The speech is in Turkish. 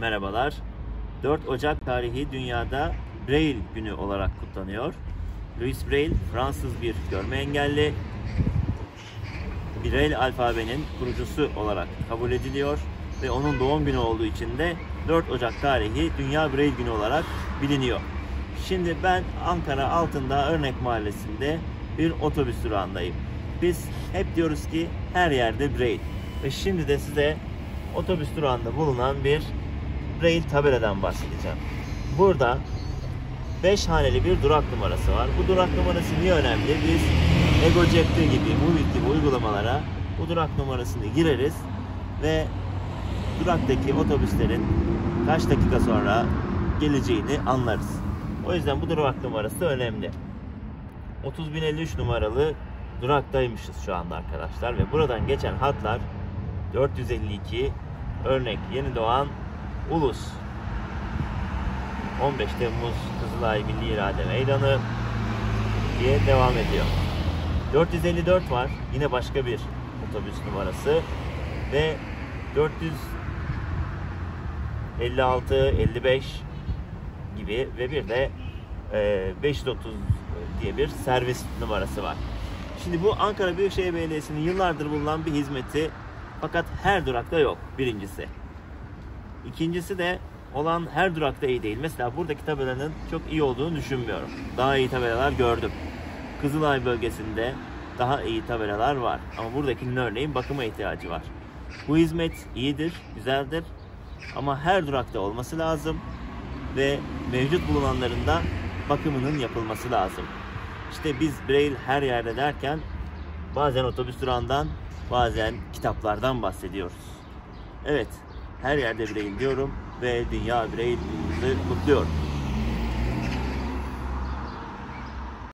merhabalar. 4 Ocak tarihi dünyada Braille günü olarak kutlanıyor. Louis Braille Fransız bir görme engelli. Braille alfabenin kurucusu olarak kabul ediliyor ve onun doğum günü olduğu için de 4 Ocak tarihi Dünya Braille Günü olarak biliniyor. Şimdi ben Ankara Altındağ Örnek Mahallesi'nde bir otobüs durağındayım. Biz hep diyoruz ki her yerde Braille. Ve şimdi de size otobüs durağında bulunan bir Braille tabeladan bahsedeceğim. Burada 5 haneli bir durak numarası var. Bu durak numarası niye önemli? Biz Ego Cepte gibi, Movit gibi uygulamalara bu durak numarasını gireriz ve duraktaki otobüslerin kaç dakika sonra geleceğini anlarız. O yüzden bu durak numarası önemli. 30053 numaralı duraktaymışız şu anda arkadaşlar ve buradan geçen hatlar 452 örnek Yeni Doğan Ulus 15 Temmuz Kızılay Milli İrade Meydanı diye devam ediyor. 454 var. Yine başka bir otobüs numarası ve 456 55 gibi ve bir de e, 530 diye bir servis numarası var. Şimdi bu Ankara Büyükşehir Belediyesi'nin yıllardır bulunan bir hizmeti fakat her durakta yok birincisi. İkincisi de olan her durakta iyi değil. Mesela buradaki tabelanın çok iyi olduğunu düşünmüyorum. Daha iyi tabelalar gördüm. Kızılay bölgesinde daha iyi tabelalar var. Ama buradakinin örneğin bakıma ihtiyacı var. Bu hizmet iyidir, güzeldir. Ama her durakta olması lazım. Ve mevcut bulunanların da bakımının yapılması lazım. İşte biz Braille her yerde derken bazen otobüs durağından bazen kitaplardan bahsediyoruz. Evet, her yerde Braille diyorum ve Dünya Günü'nü kutluyorum.